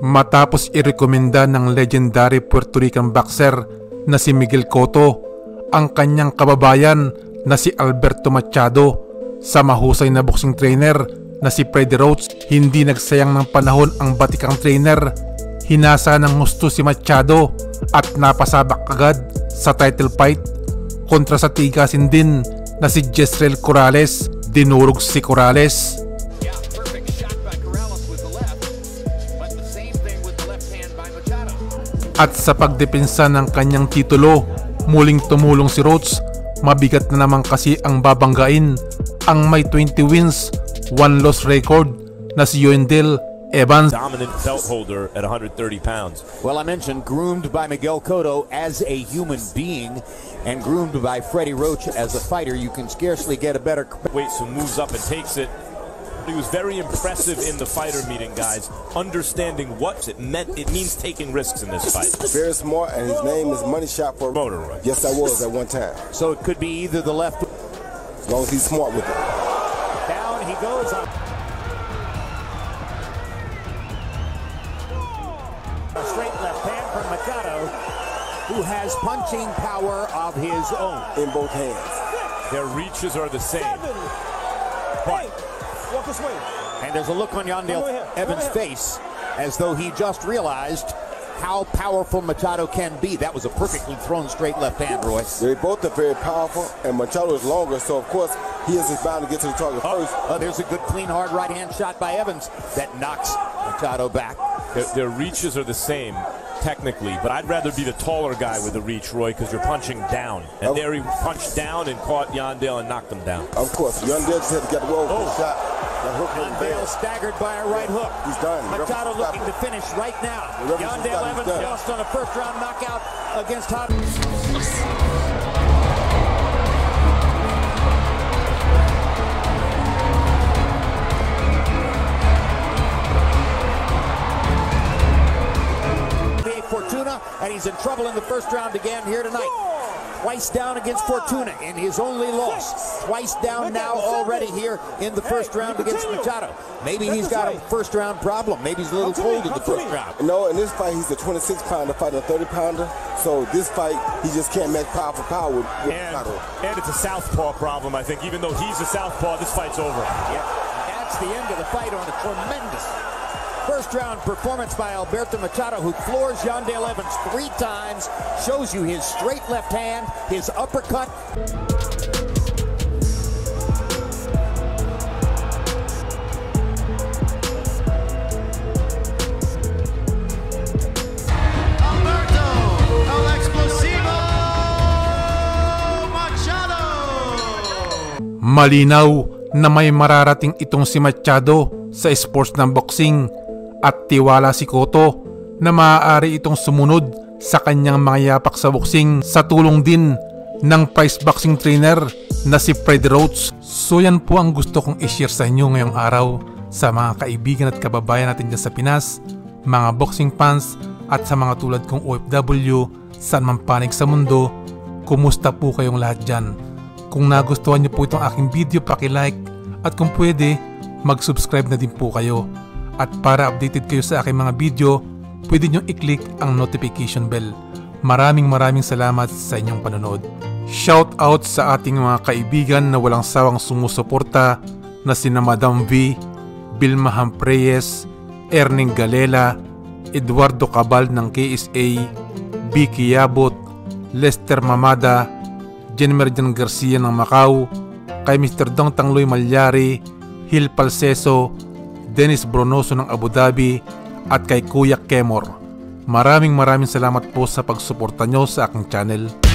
matapos irekomenda ng legendary Puerto Rican boxer na si Miguel Cotto ang kanyang kababayan na si Alberto Machado. Sa mahusay na boxing trainer na si Freddy Roach hindi nagsayang ng panahon ang batikang trainer. Hinasa ng gusto si Machado at napasabak agad sa title fight kontra sa tigasin din na si Jezreel Corrales. Dinurog si Corrales At sa pagdepensa ng kanyang titulo, muling tumulong si Roach. Mabigat na naman kasi ang babanggain ang may 20 wins, 1 loss record na si Yoendel Evans. dominant belt holder at 130 pounds. Well, I mentioned groomed by Miguel Cotto as a human being and groomed by Freddie Roach as a fighter. You can scarcely get a better. Waits who moves up and takes it. He was very impressive in the fighter meeting, guys. Understanding what it meant. It means taking risks in this fight. Very smart, and his name is Money Shot for Motor, right? Yes, I was at one time. So it could be either the left. As long as he's smart with it. Down he goes on. A straight left hand from Machado, who has punching power of his own. In both hands. Their reaches are the same. But Walk this way. And there's a look on Yuandale Go ahead. Go Evans' face as though he just realized how powerful Machado can be. That was a perfectly thrown straight left hand, Roy. They both are very powerful, and Machado is longer, so of course he is bound to get to the target oh, first. Oh, there's a good, clean, hard right hand shot by Evans that knocks Machado back. their, their reaches are the same, technically. But I'd rather be the taller guy with the reach, Roy, because you're punching down. And there he punched down and caught Yuandale and knocked him down. Of course, Dead had to get for Oh. the shot. That hook bad. staggered by a right hook. He's done. Machado looking to finish right now. Stopped. Evans lost on a first round knockout against Hot. And he's in trouble in the first round again here tonight. Twice down against Fortuna in his only loss. Twice down now already here in the first round against Machado. Maybe he's got a first round problem. Maybe he's a little cold in the first round. No, in this fight, he's a 26 pounder fighting a 30 pounder. So this fight, he just can't match power for power with, with And, Machado. and it's a southpaw problem, I think. Even though he's a southpaw, this fight's over. Yeah, that's the end of the fight on a tremendous first round performance by Alberto Machado, who floors Yuandale Evans three times, shows you his straight left hand, his uppercut. Alberto, el explosivo Machado. Malinaw na may mararating itong si Machado sa sports ng boxing at tiwala si Cotto na maaari itong sumunod sa kanyang mga yapak sa boxing sa tulong din ng prize boxing trainer na si Fred Roach. So yan po ang gusto kong i-share sa inyo ngayong araw sa mga kaibigan at kababayan natin dyan sa Pinas, mga boxing fans at sa mga tulad kong OFW saan man panig sa mundo, kumusta po kayong lahat dyan? Kung nagustuhan niyo po itong aking video, paki-like at kung pwede, mag-subscribe na din po kayo. At para updated kayo sa aking mga video, pwede nyo i-click ang notification bell. Maraming maraming salamat sa inyong panonood. Shout out sa ating mga kaibigan na walang sawang sumusuporta na sina Madam V, Vilma Hampreyes, Erning Galela, Eduardo Cabal ng KSA, Vicky Yabot, Lester Mamada, Jenmerjan Garcia ng Macau, kay Mr. Dong Tangloy Malyari, Hil Palseso, Dennis Bronoso ng Abu Dhabi, at kay Kuya Kemor. Maraming maraming salamat po sa pagsuporta nyo sa aking channel.